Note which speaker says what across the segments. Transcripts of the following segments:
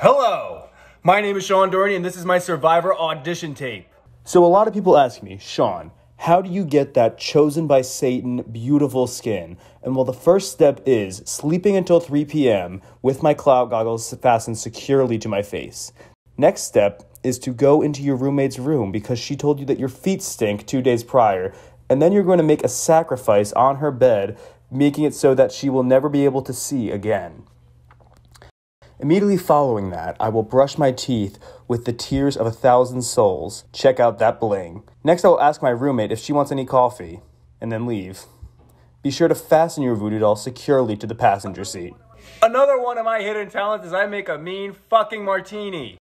Speaker 1: Hello, my name is Sean Dorney, and this is my Survivor audition tape.
Speaker 2: So, a lot of people ask me, Sean, how do you get that chosen by Satan beautiful skin? And well, the first step is sleeping until 3 p.m. with my cloud goggles fastened securely to my face. Next step is to go into your roommate's room because she told you that your feet stink two days prior, and then you're going to make a sacrifice on her bed, making it so that she will never be able to see again. Immediately following that, I will brush my teeth with the tears of a thousand souls. Check out that bling. Next, I will ask my roommate if she wants any coffee, and then leave. Be sure to fasten your voodoo doll securely to the passenger seat.
Speaker 1: Another one of my hidden talents is I make a mean fucking martini.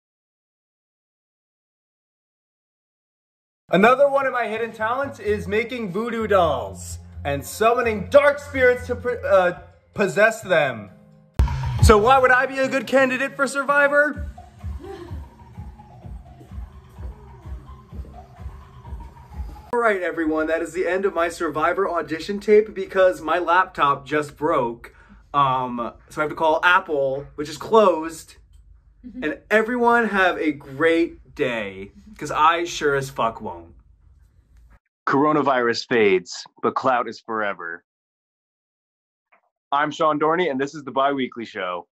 Speaker 1: Another one of my hidden talents is making voodoo dolls and summoning dark spirits to uh, possess them. So why would I be a good candidate for Survivor? Alright everyone, that is the end of my Survivor audition tape because my laptop just broke. Um, so I have to call Apple, which is closed. And everyone have a great day, because I sure as fuck won't.
Speaker 3: Coronavirus fades, but clout is forever. I'm Sean Dorney, and this is the Biweekly Show.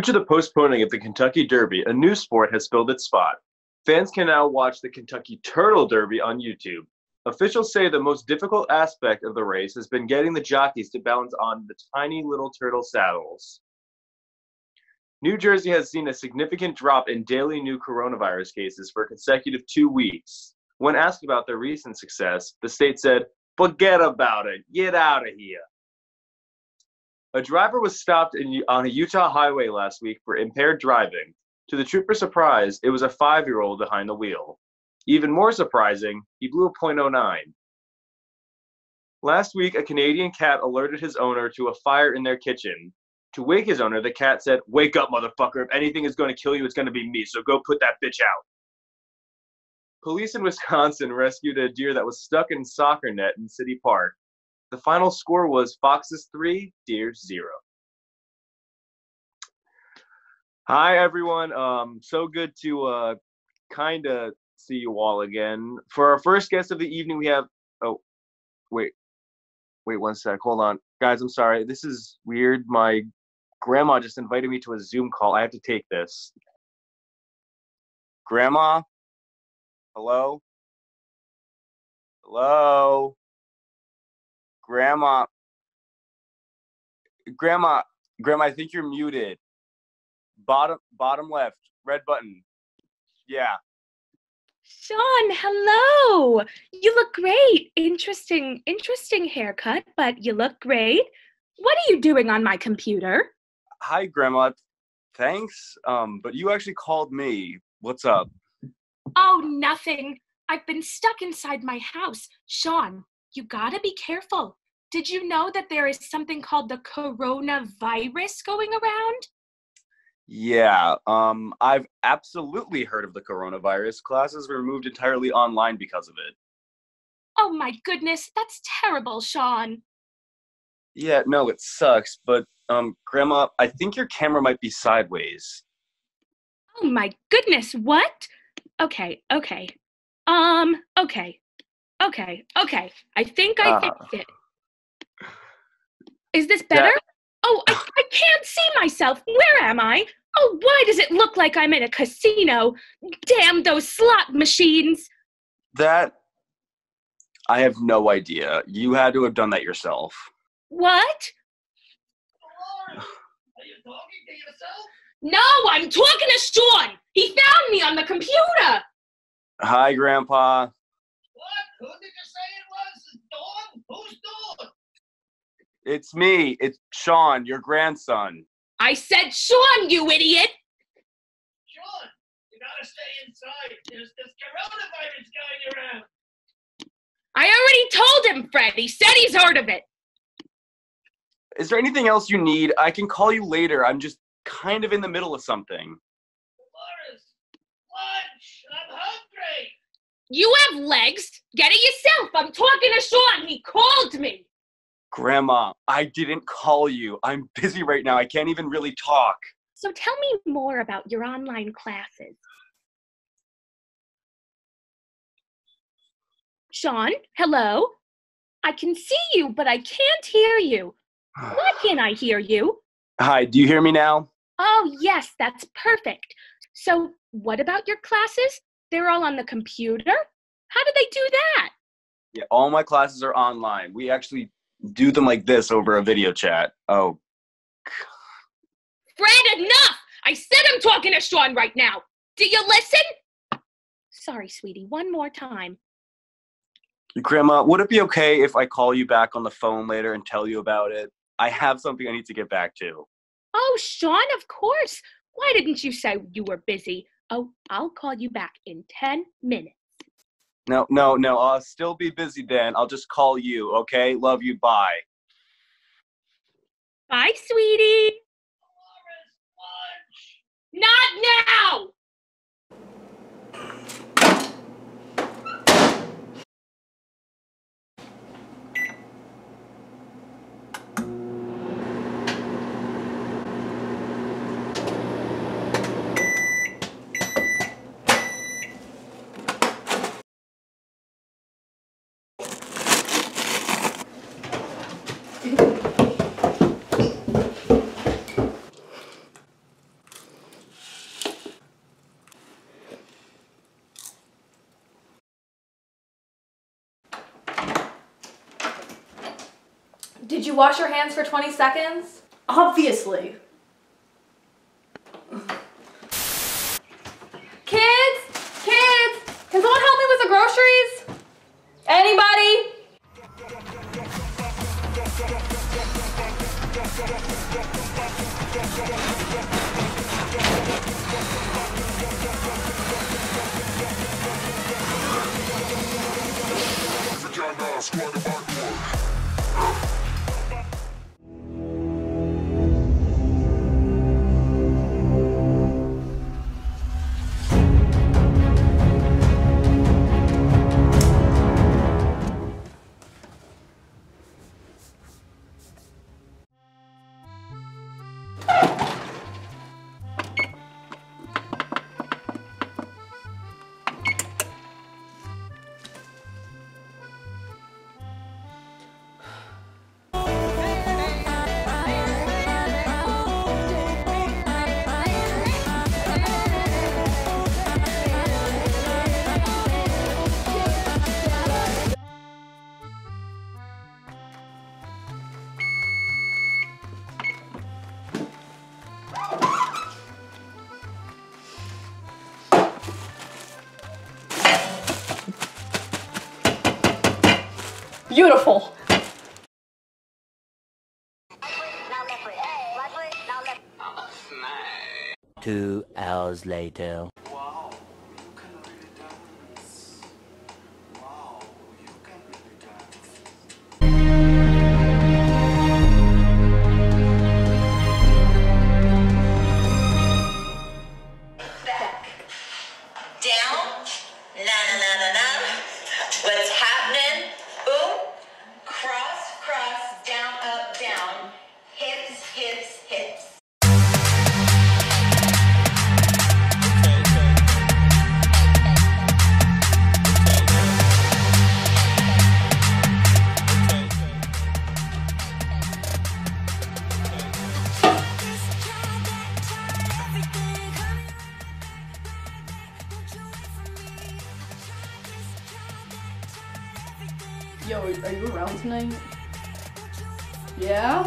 Speaker 3: Due to the postponing of the Kentucky Derby, a new sport has filled its spot. Fans can now watch the Kentucky Turtle Derby on YouTube. Officials say the most difficult aspect of the race has been getting the jockeys to balance on the tiny little turtle saddles. New Jersey has seen a significant drop in daily new coronavirus cases for consecutive two weeks. When asked about their recent success, the state said, Forget about it, get out of here. A driver was stopped in, on a Utah highway last week for impaired driving. To the trooper's surprise, it was a five year old behind the wheel. Even more surprising, he blew a .09. Last week, a Canadian cat alerted his owner to a fire in their kitchen. To wake his owner, the cat said, Wake up, motherfucker. If anything is going to kill you, it's going to be me, so go put that bitch out. Police in Wisconsin rescued a deer that was stuck in soccer net in City Park. The final score was Foxes 3, Deers 0. Hi, everyone. Um, so good to uh, kind of see you all again. For our first guest of the evening, we have. Oh, wait. Wait one sec. Hold on. Guys, I'm sorry. This is weird. My grandma just invited me to a Zoom call. I have to take this. Grandma? Hello? Hello? Grandma, Grandma, Grandma, I think you're muted. Bottom, bottom left, red button. Yeah.
Speaker 4: Sean, hello. You look great. Interesting, interesting haircut, but you look great. What are you doing on my computer?
Speaker 3: Hi, Grandma. Thanks. Um, but you actually called me. What's up?
Speaker 4: Oh, nothing. I've been stuck inside my house. Sean, you gotta be careful. Did you know that there is something called the coronavirus going around?
Speaker 3: Yeah, um, I've absolutely heard of the coronavirus. Classes were moved entirely online because of it.
Speaker 4: Oh my goodness, that's terrible, Sean.
Speaker 3: Yeah, no, it sucks, but Um, Grandma, I think your camera might be sideways.
Speaker 4: Oh my goodness, what? Okay, okay. Um, okay. Okay, okay. I think I
Speaker 3: Ah.
Speaker 4: fixed it. Is this better? Oh, I, I can't see myself. Where am I? Oh, why does it look like I'm in a casino? Damn those slot machines.
Speaker 3: That I have no idea. You had to have done that yourself.
Speaker 4: What? Are you talking to yourself? No, I'm talking to Sean. He found me on the computer.
Speaker 3: Hi, Grandpa.
Speaker 5: What? Who did you say it was? Dawn? Who's Dawn?
Speaker 3: It's me. It's Sean, your grandson.
Speaker 4: I said Sean, you idiot.
Speaker 5: Sean, you gotta stay inside. There's this coronavirus going around.
Speaker 4: I already told him, Fred. He said he's heard of it.
Speaker 3: Is there anything else you need? I can call you later. I'm just kind of in the middle of something.
Speaker 5: Dolores, lunch. I'm hungry.
Speaker 4: You have legs. Get it yourself. I'm talking to Sean. He called me.
Speaker 3: Grandma, I didn't call you. I'm busy right now. I can't even really talk.
Speaker 4: So tell me more about your online classes. Sean, hello? I can see you, but I can't hear you. Why can't I hear you?
Speaker 3: Hi, do you hear me now?
Speaker 4: Oh, yes, that's perfect. So, what about your classes? They're all on the computer? How do they do that?
Speaker 3: Yeah, all my classes are online. We actually do them like this over a video chat. Oh,
Speaker 4: Fred, enough! I said I'm talking to Sean right now. Do you listen? Sorry, sweetie, one more time.
Speaker 3: Grandma, would it be okay if I call you back on the phone later and tell you about it? I have something I need to get back to.
Speaker 4: Oh, Sean, of course. Why didn't you say you were busy? Oh, I'll call you back in 10 minutes.
Speaker 3: No, no, no. I'll still be busy then. I'll just call you, okay? Love you. Bye.
Speaker 4: Bye, sweetie. Not now!
Speaker 6: Did you wash your hands for 20 seconds?
Speaker 7: Obviously.
Speaker 8: Two hours later.
Speaker 6: Yo, are you around tonight? Yeah?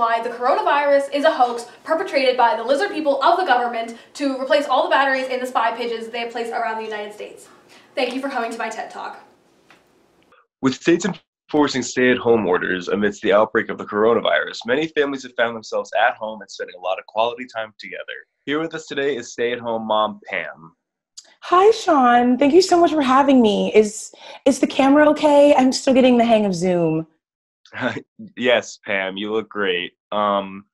Speaker 6: Why the coronavirus is a hoax perpetrated by the lizard people of the government to replace all the batteries in the spy pigeons they have placed around the United States. Thank you for coming to my TED Talk.
Speaker 3: With states enforcing stay at home orders amidst the outbreak of the coronavirus, many families have found themselves at home and spending a lot of quality time together. Here with us today is stay at home mom Pam.
Speaker 9: Hi, Sean. Thank you so much for having me. Is is the camera okay? I'm still getting the hang of Zoom.
Speaker 3: yes, Pam, you look great. Um,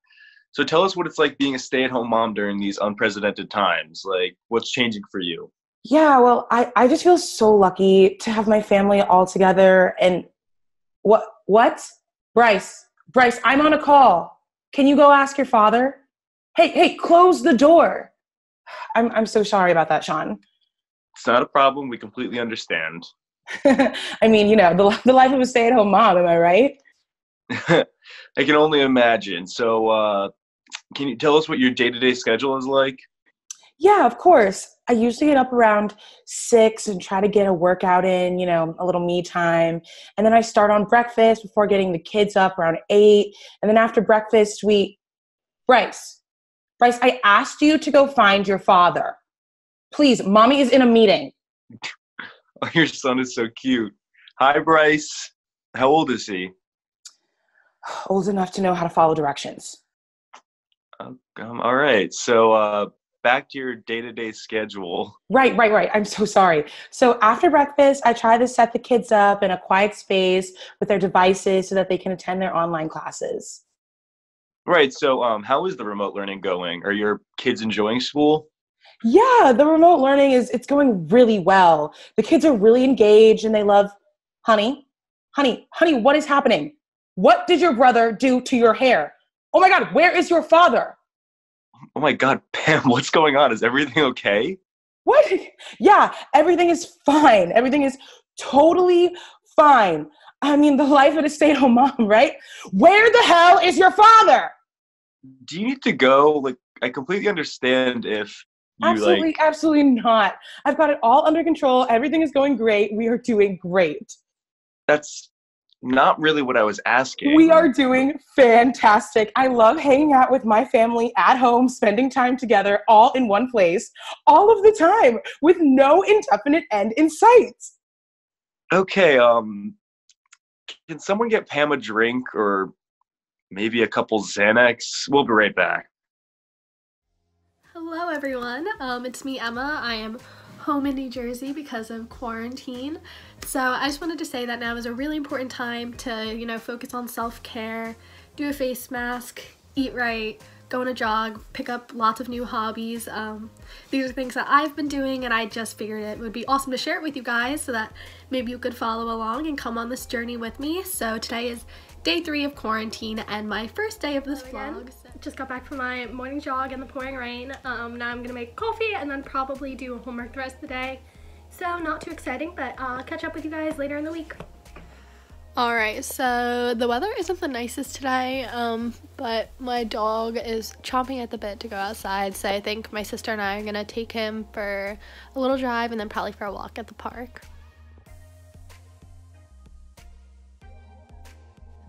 Speaker 3: so tell us what it's like being a stay at home mom during these unprecedented times. Like, what's changing for you?
Speaker 9: Yeah, well, I, I just feel so lucky to have my family all together. And what, what? Bryce, Bryce, I'm on a call. Can you go ask your father? Hey, hey, close the door. I'm, I'm so sorry about that, Sean.
Speaker 3: It's not a problem. We completely understand.
Speaker 9: I mean, you know, the, the life of a stay at home mom, am I right?
Speaker 3: I can only imagine. So, uh, can you tell us what your day to day schedule is like?
Speaker 9: Yeah, of course. I usually get up around six and try to get a workout in, you know, a little me time. And then I start on breakfast before getting the kids up around eight. And then after breakfast, we, Bryce, Bryce, I asked you to go find your father. Please, mommy is in a meeting.
Speaker 3: Oh, your son is so cute. Hi, Bryce. How old is he?
Speaker 9: Old enough to know how to follow directions.
Speaker 3: Um, all right. So, uh, back to your day to day schedule.
Speaker 9: Right, right, right. I'm so sorry. So after breakfast, I try to set the kids up in a quiet space with their devices so that they can attend their online classes.
Speaker 3: Right. So, um, how is the remote learning going? Are your kids enjoying school?
Speaker 9: Yeah, the remote learning is it's going really well. The kids are really engaged and they love honey. Honey, honey, what is happening? What did your brother do to your hair? Oh my god, where is your father?
Speaker 3: Oh my God, Pam, what's going on? Is everything okay?
Speaker 9: What? Yeah, everything is fine. Everything is totally fine. I mean, the life of a stay at home mom, right? Where the hell is your father?
Speaker 3: Do you need to go? Like, I completely understand if you
Speaker 9: Absolutely,
Speaker 3: like.
Speaker 9: absolutely not. I've got it all under control. Everything is going great. We are doing great.
Speaker 3: That's not really what I was asking.
Speaker 9: We are doing fantastic. I love hanging out with my family at home, spending time together, all in one place, all of the time, with no indefinite end in sight.
Speaker 3: Okay. Um, can someone get Pam a drink or maybe a couple Xanax? We'll be right back.
Speaker 10: Hello, everyone. Um, it's me, Emma. I am home in New Jersey because of quarantine. So I just wanted to say that now is a really important time to, you know, focus on self-care, do a face mask, eat right, go on a jog, pick up lots of new hobbies. Um, these are things that I've been doing and I just figured it would be awesome to share it with you guys so that maybe you could follow along and come on this journey with me. So today is day three of quarantine and my first day of this vlog. Just got back from my morning jog in the pouring rain. Um, now I'm gonna make coffee and then probably do homework the rest of the day. So not too exciting, but I'll catch up with you guys later in the week. Alright, so the weather isn't the nicest today, um, but my dog is chomping at the bit to go outside, so I think my sister and I are gonna take him for a little drive and then probably for a walk at the park.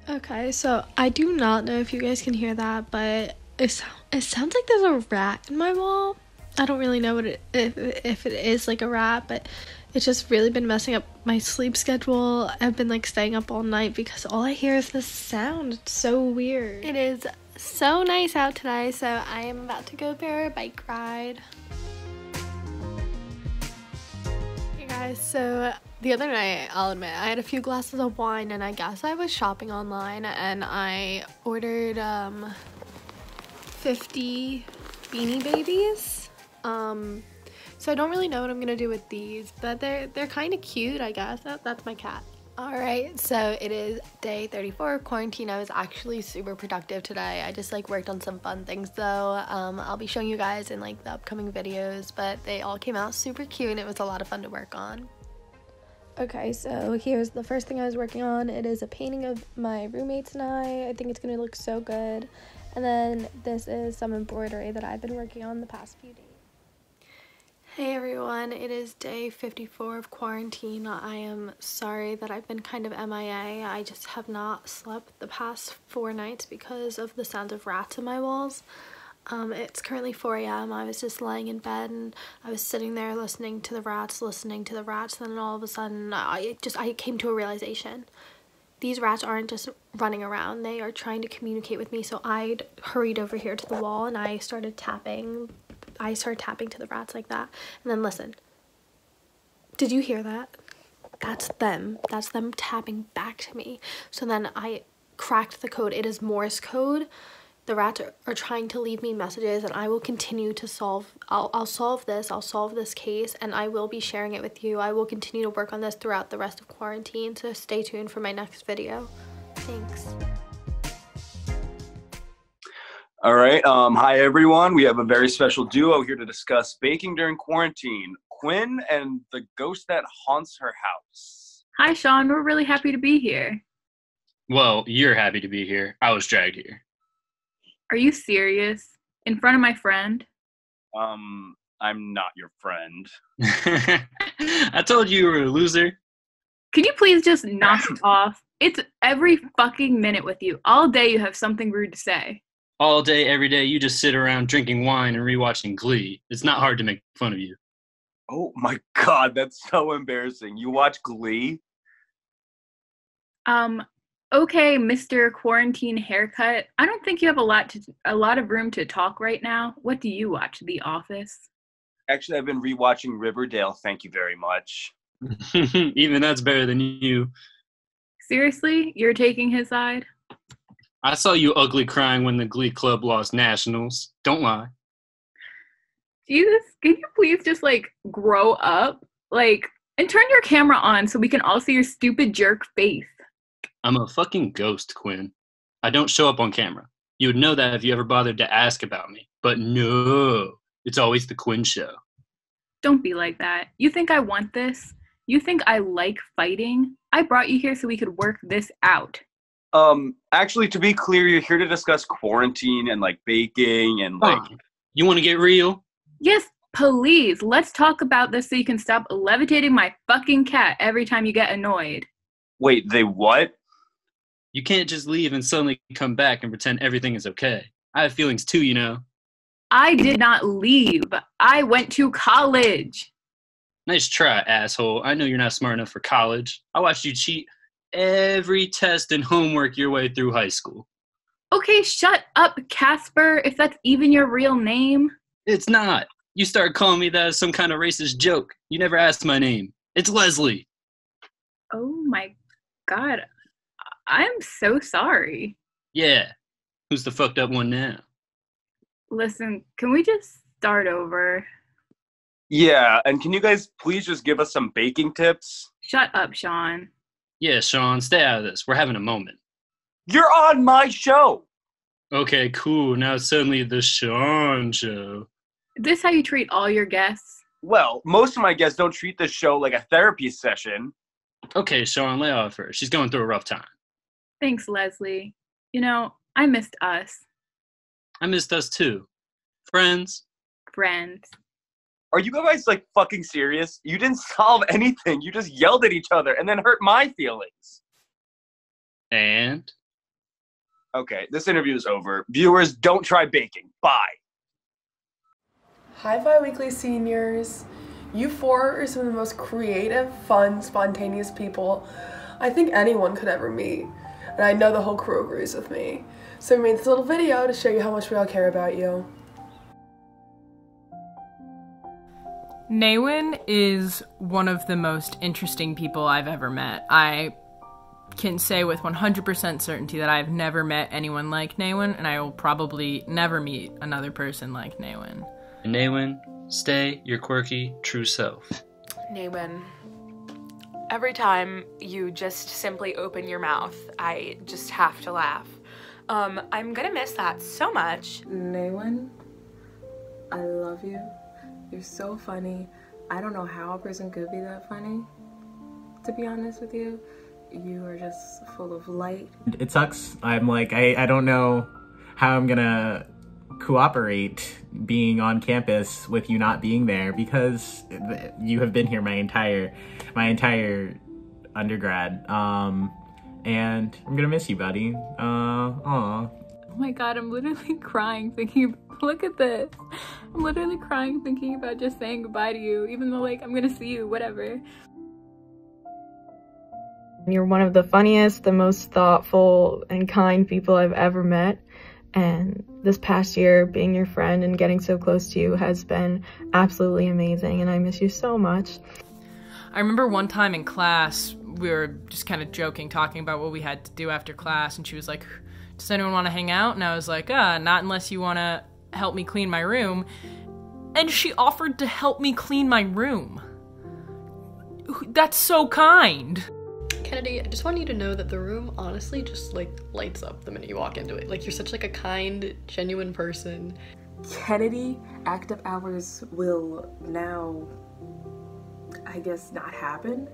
Speaker 10: Okay, so I do not know if you guys can hear that, but it, sou- it sounds like there's a rat in my wall. I don't really know what it if, if it is like a rat, but it's just really been messing up my sleep schedule. I've been like staying up all night because all I hear is this sound. It's so weird. It is so nice out today, so I am about to go for a bike ride. Hey guys, so the other night, I'll admit, I had a few glasses of wine and I guess I was shopping online and I ordered um, 50 Beanie Babies. Um, so I don't really know what I'm gonna do with these, but they're they're kind of cute, I guess. That, that's my cat. All right, so it is day 34 of quarantine. I was actually super productive today. I just like worked on some fun things though. Um, I'll be showing you guys in like the upcoming videos, but they all came out super cute and it was a lot of fun to work on. Okay, so here's the first thing I was working on. It is a painting of my roommates and I. I think it's gonna look so good. And then this is some embroidery that I've been working on the past few days. Hey everyone, it is day 54 of quarantine. I am sorry that I've been kind of MIA. I just have not slept the past four nights because of the sound of rats in my walls. Um, it's currently 4 a.m. I was just laying in bed and I was sitting there listening to the rats, listening to the rats, and then all of a sudden I just I came to a realization. These rats aren't just running around, they are trying to communicate with me, so I hurried over here to the wall and I started tapping I started tapping to the rats like that. And then listen. Did you hear that? That's them. That's them tapping back to me. So then I cracked the code. It is Morse code. The rats are, are trying to leave me messages and I will continue to solve, I'll, I'll solve this, I'll solve this case and I will be sharing it with you. I will continue to work on this throughout the rest of quarantine, so stay tuned for my next video. Thanks.
Speaker 3: All right. Um, hi, everyone. We have a very special duo here to discuss baking during quarantine Quinn and the ghost that haunts her house.
Speaker 11: Hi, Sean. We're really happy to be here.
Speaker 12: Well, you're happy to be here. I was dragged here.
Speaker 11: Are you serious? In front of my friend?
Speaker 3: Um, I'm not your friend.
Speaker 12: I told you you were a loser.
Speaker 11: Can you please just knock it off? It's every fucking minute with you. All day you have something rude to say.
Speaker 12: All day, every day, you just sit around drinking wine and rewatching Glee. It's not hard to make fun of you.
Speaker 3: Oh my god, that's so embarrassing. You watch Glee?
Speaker 11: Um, okay, Mr. Quarantine Haircut. I don't think you have a lot to a lot of room to talk right now. What do you watch? The Office?
Speaker 3: Actually, I've been rewatching Riverdale. Thank you very much.
Speaker 12: Even that's better than you.
Speaker 11: Seriously? You're taking his side?
Speaker 12: I saw you ugly crying when the Glee Club lost nationals. Don't lie.
Speaker 11: Jesus, can you please just like grow up? Like, and turn your camera on so we can all see your stupid jerk face.
Speaker 12: I'm a fucking ghost, Quinn. I don't show up on camera. You would know that if you ever bothered to ask about me. But no, it's always the Quinn show.
Speaker 11: Don't be like that. You think I want this? You think I like fighting? I brought you here so we could work this out.
Speaker 3: Um, actually, to be clear, you're here to discuss quarantine and like baking and like.
Speaker 12: You want to get real?
Speaker 11: Yes, please. Let's talk about this so you can stop levitating my fucking cat every time you get annoyed.
Speaker 3: Wait, they what?
Speaker 12: You can't just leave and suddenly come back and pretend everything is okay. I have feelings too, you know.
Speaker 11: I did not leave. I went to college.
Speaker 12: Nice try, asshole. I know you're not smart enough for college. I watched you cheat every test and homework your way through high school.
Speaker 11: Okay, shut up, Casper, if that's even your real name.
Speaker 12: It's not. You started calling me that as some kind of racist joke. You never asked my name. It's Leslie.
Speaker 11: Oh my god. I'm so sorry.
Speaker 12: Yeah. Who's the fucked up one now?
Speaker 11: Listen, can we just start over?
Speaker 3: Yeah, and can you guys please just give us some baking tips?
Speaker 11: Shut up, Sean.
Speaker 12: Yeah, Sean, stay out of this. We're having a moment.
Speaker 3: You're on my show.
Speaker 12: Okay, cool. Now it's suddenly the Sean show.
Speaker 11: Is this how you treat all your guests?
Speaker 3: Well, most of my guests don't treat this show like a therapy session.
Speaker 12: Okay, Sean, lay off her. She's going through a rough time.
Speaker 11: Thanks, Leslie. You know, I missed us.
Speaker 12: I missed us too. Friends.
Speaker 11: Friends.
Speaker 3: Are you guys like fucking serious? You didn't solve anything. You just yelled at each other and then hurt my feelings.
Speaker 12: And?
Speaker 3: Okay, this interview is over. Viewers, don't try baking. Bye.
Speaker 13: Hi, Bi-Weekly Seniors. You four are some of the most creative, fun, spontaneous people I think anyone could ever meet. And I know the whole crew agrees with me. So we made this little video to show you how much we all care about you.
Speaker 14: Naywin is one of the most interesting people I've ever met. I can say with 100% certainty that I've never met anyone like Naywin, and I will probably never meet another person like Naywin.
Speaker 12: Naywin, stay your quirky, true self.
Speaker 15: Naywin, every time you just simply open your mouth, I just have to laugh. Um, I'm gonna miss that so much.
Speaker 9: Naywin, I love you. You're so funny. I don't know how a person could be that funny, to be honest with you. You are just full of light.
Speaker 16: It sucks. I'm like, I, I don't know how I'm gonna cooperate being on campus with you not being there because you have been here my entire my entire undergrad um and i'm gonna miss you buddy uh aw.
Speaker 11: Oh my god, I'm literally crying thinking, look at this. I'm literally crying thinking about just saying goodbye to you, even though, like, I'm gonna see you, whatever.
Speaker 17: You're one of the funniest, the most thoughtful, and kind people I've ever met. And this past year, being your friend and getting so close to you has been absolutely amazing, and I miss you so much.
Speaker 14: I remember one time in class, we were just kind of joking, talking about what we had to do after class, and she was like, Does anyone want to hang out? And I was like, Ah, not unless you want to help me clean my room. And she offered to help me clean my room. That's so kind.
Speaker 10: Kennedy, I just want you to know that the room honestly just like lights up the minute you walk into it. Like you're such like a kind, genuine person.
Speaker 9: Kennedy, active hours will now, I guess, not happen.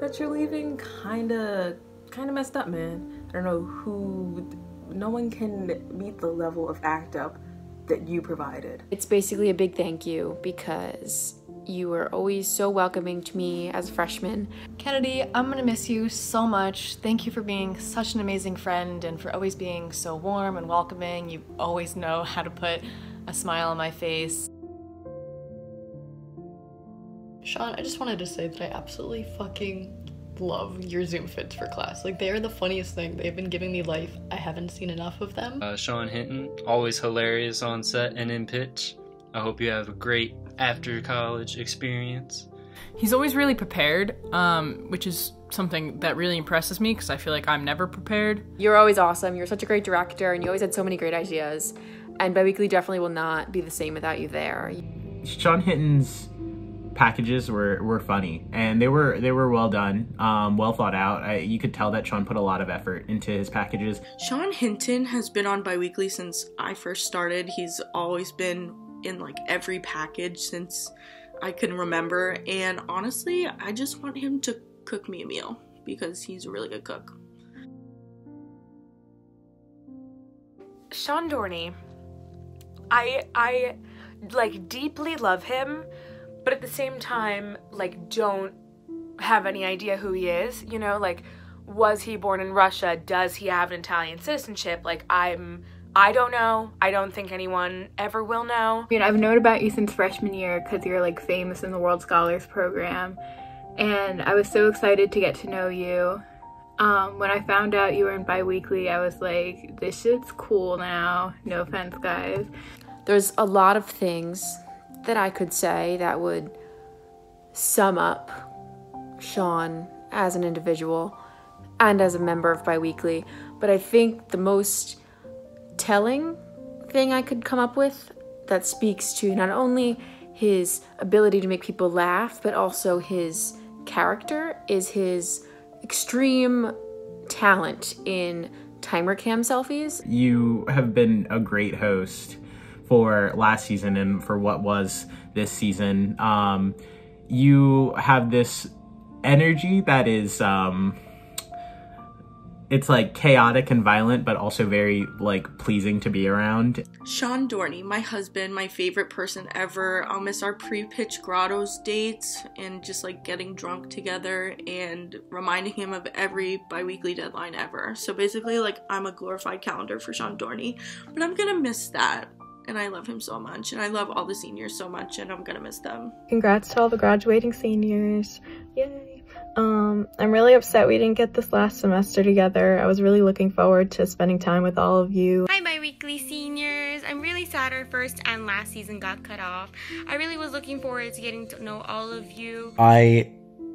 Speaker 9: That you're leaving, kinda, kinda messed up, man. I don't know who. No one can meet the level of act up that you provided.
Speaker 18: It's basically a big thank you because you were always so welcoming to me as a freshman.
Speaker 19: Kennedy, I'm gonna miss you so much. Thank you for being such an amazing friend and for always being so warm and welcoming. You always know how to put a smile on my face.
Speaker 10: Sean, I just wanted to say that I absolutely fucking love your Zoom fits for class. Like, they are the funniest thing. They've been giving me life. I haven't seen enough of them.
Speaker 12: Uh, Sean Hinton, always hilarious on set and in pitch. I hope you have a great after college experience.
Speaker 14: He's always really prepared, um, which is something that really impresses me because I feel like I'm never prepared.
Speaker 18: You're always awesome. You're such a great director and you always had so many great ideas. And Biweekly definitely will not be the same without you there.
Speaker 16: Sean Hinton's packages were, were funny and they were they were well done, um, well thought out. I, you could tell that Sean put a lot of effort into his packages.
Speaker 20: Sean Hinton has been on Biweekly since I first started. He's always been in like every package since I can remember. And honestly, I just want him to cook me a meal because he's a really good cook.
Speaker 15: Sean Dorney, I I like deeply love him, but at the same time like don't have any idea who he is, you know, like was he born in Russia? Does he have an Italian citizenship? Like I'm I don't know. I don't think anyone ever will know.
Speaker 11: I mean, I've known about you since freshman year because you're like famous in the World Scholars Program. And I was so excited to get to know you. Um, when I found out you were in Biweekly, I was like, this shit's cool now. No offense, guys.
Speaker 18: There's a lot of things that I could say that would sum up Sean as an individual and as a member of Biweekly. But I think the most telling thing I could come up with that speaks to not only his ability to make people laugh, but also his character is his extreme talent in timer cam selfies.
Speaker 16: You have been a great host for last season and for what was this season. Um, you have this energy that is um, it's like chaotic and violent, but also very like pleasing to be around.
Speaker 20: Sean Dorney, my husband, my favorite person ever. I'll miss our pre-pitch grottos dates and just like getting drunk together and reminding him of every biweekly deadline ever. So basically, like I'm a glorified calendar for Sean Dorney, but I'm gonna miss that. And I love him so much, and I love all the seniors so much, and I'm gonna miss them.
Speaker 17: Congrats to all the graduating seniors. Yay. Um, I'm really upset we didn't get this last semester together. I was really looking forward to spending time with all of you.
Speaker 21: Hi, Biweekly seniors.
Speaker 22: I'm really sad our first and last season got cut off. I really was looking forward to getting to know all of you.
Speaker 23: I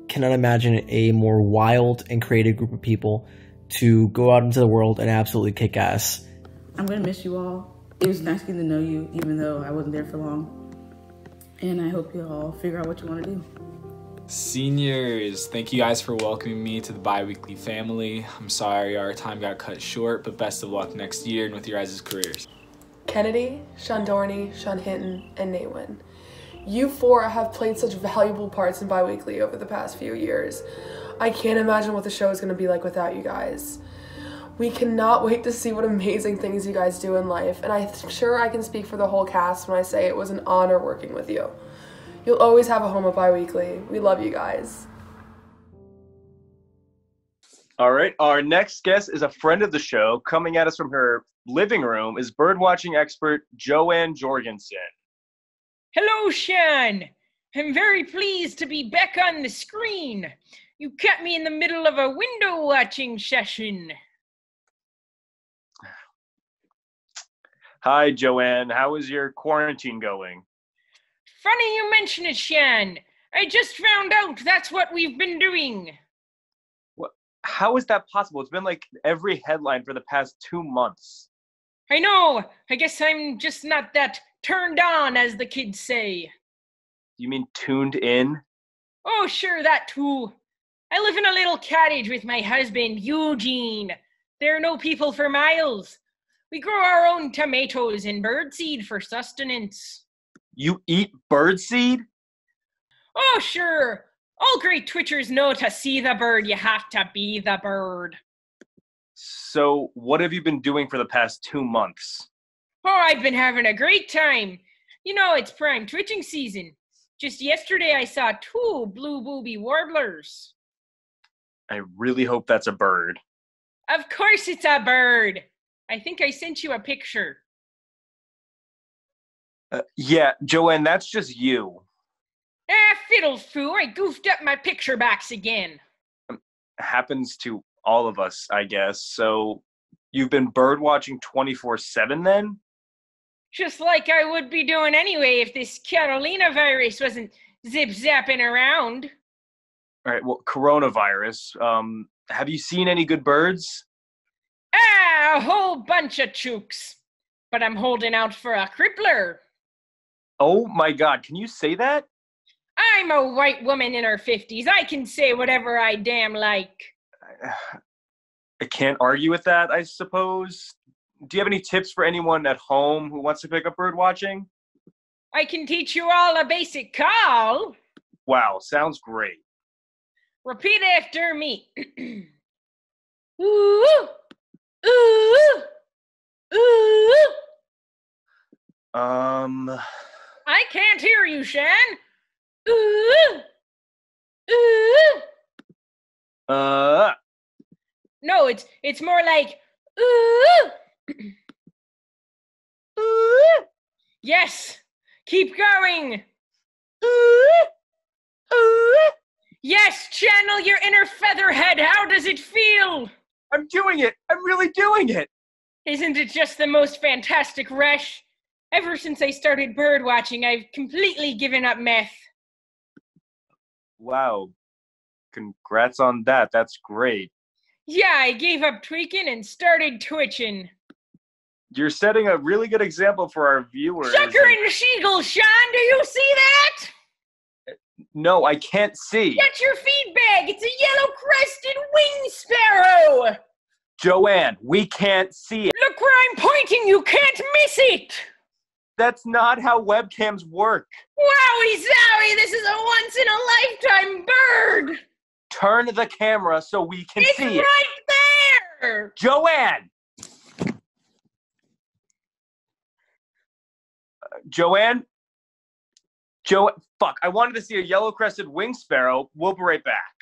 Speaker 23: cannot imagine a more wild and creative group of people to go out into the world and absolutely kick ass.
Speaker 21: I'm gonna miss you all. It was nice getting to know you, even though I wasn't there for long. And I hope you all figure out what you want to do.
Speaker 24: Seniors, thank you guys for welcoming me to the bi-weekly family. I'm sorry our time got cut short, but best of luck next year and with your guys' careers.
Speaker 13: Kennedy, Sean Dorney, Sean Hinton, and Naywin. You four have played such valuable parts in Biweekly over the past few years. I can't imagine what the show is going to be like without you guys. We cannot wait to see what amazing things you guys do in life, and I'm sure I can speak for the whole cast when I say it was an honor working with you. You'll always have a home at Biweekly. We love you guys.
Speaker 3: All right. Our next guest is a friend of the show. Coming at us from her living room is birdwatching expert Joanne Jorgensen.
Speaker 25: Hello, Sean. I'm very pleased to be back on the screen. You caught me in the middle of a window watching session.
Speaker 3: Hi, Joanne. How is your quarantine going?
Speaker 25: Funny you mention it, Sean. I just found out that's what we've been doing.
Speaker 3: What? How is that possible? It's been like every headline for the past two months.
Speaker 25: I know. I guess I'm just not that turned on, as the kids say.
Speaker 3: You mean tuned in?
Speaker 25: Oh, sure, that too. I live in a little cottage with my husband, Eugene. There are no people for miles. We grow our own tomatoes and birdseed for sustenance.
Speaker 3: You eat birdseed?
Speaker 25: Oh, sure. All great twitchers know to see the bird, you have to be the bird.
Speaker 3: So, what have you been doing for the past two months?
Speaker 25: Oh, I've been having a great time. You know, it's prime twitching season. Just yesterday, I saw two blue booby warblers.
Speaker 3: I really hope that's a bird.
Speaker 25: Of course, it's a bird. I think I sent you a picture.
Speaker 3: Uh, yeah, Joanne, that's just you.
Speaker 25: Ah, fiddle foo, I goofed up my picture box again.
Speaker 3: Happens to all of us, I guess. So, you've been bird watching 24 7 then?
Speaker 25: Just like I would be doing anyway if this Carolina virus wasn't zip zapping around.
Speaker 3: All right, well, coronavirus. Um, have you seen any good birds?
Speaker 25: Ah, a whole bunch of chooks. But I'm holding out for a crippler.
Speaker 3: Oh my god, can you say that?
Speaker 25: I'm a white woman in her 50s. I can say whatever I damn like.
Speaker 3: I can't argue with that, I suppose. Do you have any tips for anyone at home who wants to pick up bird watching?
Speaker 25: I can teach you all a basic call.
Speaker 3: Wow, sounds great.
Speaker 25: Repeat after me. ooh, ooh, ooh.
Speaker 3: Um,
Speaker 25: I can't hear you, Shan. Ooh, ooh.
Speaker 3: uh,
Speaker 25: No, it's it's more like ooh. ooh. Yes. Keep going. Ooh. Ooh. Yes, channel your inner featherhead. How does it feel?
Speaker 3: I'm doing it. I'm really doing it.
Speaker 25: Isn't it just the most fantastic rush? Ever since I started bird watching, I've completely given up meth.
Speaker 3: Wow. Congrats on that. That's great.
Speaker 25: Yeah, I gave up tweaking and started twitching.
Speaker 3: You're setting a really good example for our viewers.
Speaker 25: Sucker and Sheagle, Sean, do you see that?
Speaker 3: No, I can't see.
Speaker 25: Get your feedback. It's a yellow crested wing sparrow.
Speaker 3: Joanne, we can't see it.
Speaker 25: Look where I'm pointing. You can't miss it.
Speaker 3: That's not how webcams work.
Speaker 25: Wowie zowie, this is a once in a lifetime bird.
Speaker 3: Turn the camera so we can
Speaker 25: it's
Speaker 3: see it.
Speaker 25: right there.
Speaker 3: Joanne! Uh, Joanne? Jo fuck, I wanted to see a yellow crested wing sparrow. We'll be right back.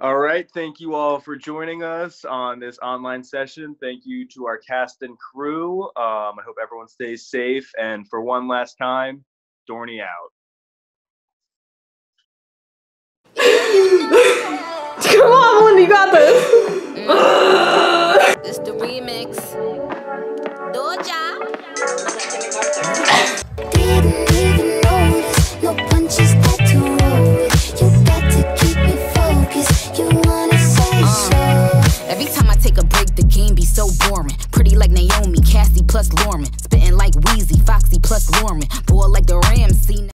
Speaker 3: All right, thank you all for joining us on this online session. Thank you to our cast and crew. Um, I hope everyone stays safe. And for one last time, Dorney out.
Speaker 7: Come on, Wendy, you got this.
Speaker 26: It's the remix.
Speaker 27: Didn't
Speaker 28: so boring. Pretty like Naomi, Cassie plus Lorman. Spitting like Wheezy, Foxy plus Lorman. Boy like the Ramsey.